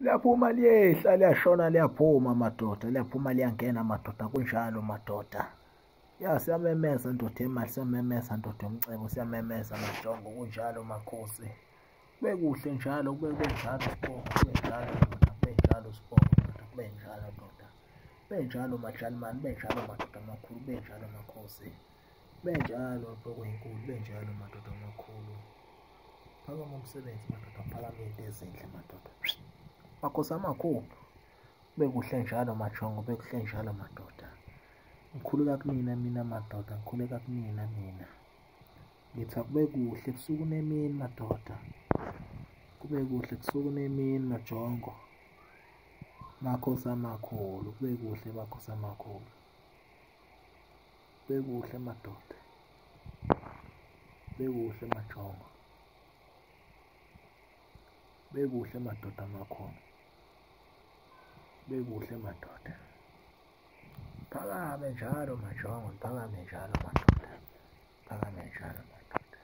liyaphuma liyehla liyashona liyaphuma madoda liyaphuma liyangena madoda kunjalo madoda ya siyamemeza ndoda emali siyamemeza ndoda emcebo siyamemeza majongo kunjalo makhosi kube kuhle njalo kube kube njalo sibongo kube njalo ndoda kube njalo sibongo ndoda kube njalo ndoda kube njalo majalimani kube njalo madoda amakhulu kube njalo makhosi benjalo apha kwenkulu benjalo madoda amakhulu phakama umsebenzi madoda phakama into ezinhle madoda makhosi amakhulu bekuhle njalo majongo bekuhle njalo madoda ngikhuleka kunina mina madoda ngikhuleka kunina mina ngithi akube kuhle ebusuku nemini madoda kube kuhle ebusuku nemini majongo makhosi amakhulu kube kuhle makhosi amakhulu bekuhle madoda bekuhle majongo bekuhle madoda makhona bekuhle madoda phakame njalo majongo phakame njalo madoda phakame njalo madoda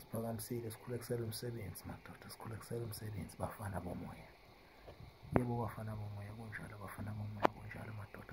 siphakamisile sikhulekisela umsebenzi madoda sikhulekisela umsebenzi bafana bomoya yebo bafana bomoya kunjalo bafana bomoya kunjalo madoda